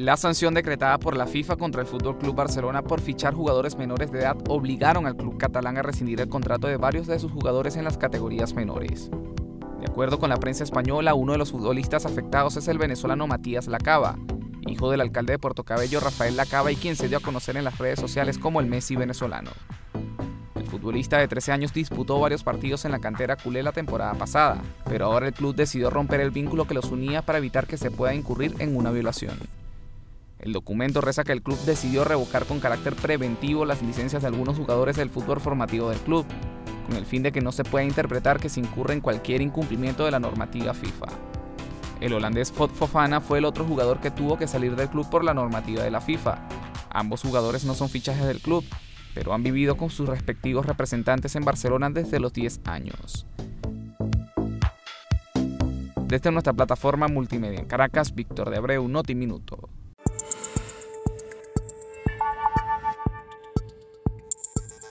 La sanción decretada por la FIFA contra el Fútbol Club Barcelona por fichar jugadores menores de edad obligaron al club catalán a rescindir el contrato de varios de sus jugadores en las categorías menores. De acuerdo con la prensa española, uno de los futbolistas afectados es el venezolano Matías Lacaba, hijo del alcalde de Puerto Cabello Rafael Lacaba y quien se dio a conocer en las redes sociales como el Messi venezolano. El futbolista de 13 años disputó varios partidos en la cantera culé la temporada pasada, pero ahora el club decidió romper el vínculo que los unía para evitar que se pueda incurrir en una violación. El documento reza que el club decidió revocar con carácter preventivo las licencias de algunos jugadores del fútbol formativo del club, con el fin de que no se pueda interpretar que se incurre en cualquier incumplimiento de la normativa FIFA. El holandés Fod Fofana fue el otro jugador que tuvo que salir del club por la normativa de la FIFA. Ambos jugadores no son fichajes del club, pero han vivido con sus respectivos representantes en Barcelona desde los 10 años. Desde nuestra plataforma multimedia en Caracas, Víctor de Abreu, Noti Minuto.